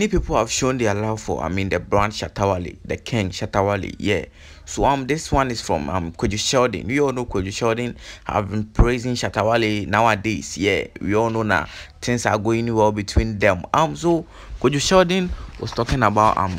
many people have shown their love for, I mean, the brand Shatta Wale, the king Shatta Wale, yeah. So um, this one is from um Kojo Sheldon. We all know Kojo Sheldon have been praising Shatta Wale nowadays, yeah. We all know now things are going well between them. Um, so Kojo Sheldon was talking about um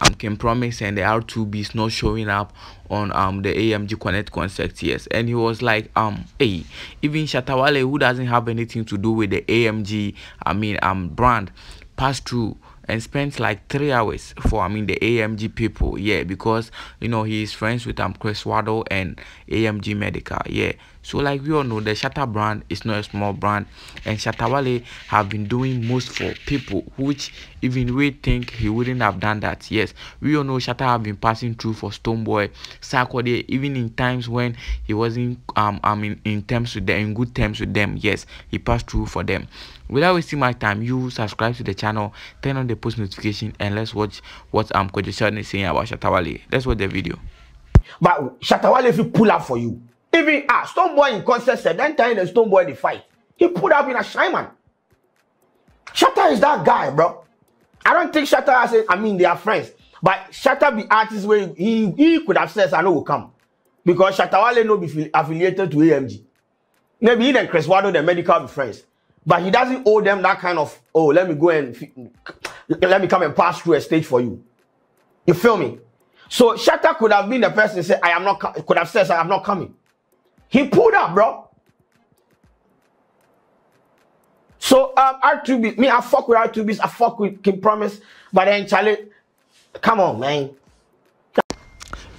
um King Promise and the R2Bees not showing up on um the AMG Connect concert, yes. And he was like, um, hey, even Shatta Wale, who doesn't have anything to do with the AMG, I mean um brand, passed through and spent like three hours for I mean the AMG people, yeah, because you know he is friends with um Criss Waddle and AMG Medikal, yeah. So like we all know the Shatta brand is not a small brand and Shatta Wale have been doing most for people which even we think he wouldn't have done that. Yes, we all know Shatta have been passing through for Stonebwoy, Sarkodie, even in times when he wasn't um I mean in terms with them in good terms with them. Yes, he passed through for them. Without wasting my time, you subscribe to the channel, turn on the post notification, and let's watch what um Sheldon is saying about Shatawale. Let's watch the video. But Shatawale if he pull up for you. Even ah Stonebwoy in concert said that time the Stonebwoy the fight. He put up in a shy man. Shatta is that guy, bro. I don't think Shatta has it. I mean, they are friends. But Shatta be artist where he, he could have said I know will come. Because Shatawale no be affiliated to AMG. Maybe he and Chris Waddle, the medical be friends. But he doesn't owe them that kind of, oh, let me go and let me come and pass through a stage for you. You feel me? So Shatta could have been the person say, I am not, could have said, I am not coming. He pulled up, bro. So um, R2B, me, I fuck with R2Bees, I fuck with King Promise, but then Charlie, come on, man.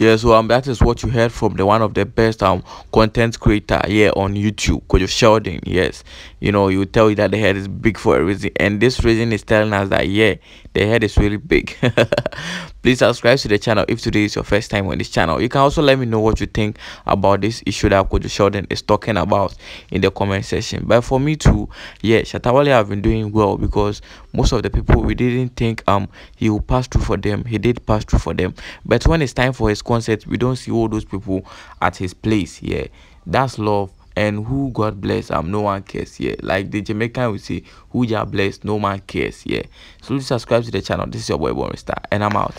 Yeah, so um, that is what you heard from the one of the best um content creator here on YouTube, Kojo Sheldon. Yes, you know, you tell you that the head is big for a reason, and this reason is telling us that yeah, the head is really big. Please subscribe to the channel if today is your first time on this channel. You can also let me know what you think about this issue that Kojo Sheldon is talking about in the comment section. But for me too, yeah, Shatta Wale have been doing well because most of the people we didn't think um he will pass through for them. He did pass through for them, but when it's time for his concert, we don't see all those people at his place. Yeah, that's love and who God bless, um, no one cares. Yeah, like the Jamaican will say, who you bless, no man cares. Yeah, so subscribe to the channel. This is your boy Born Star, and I'm out.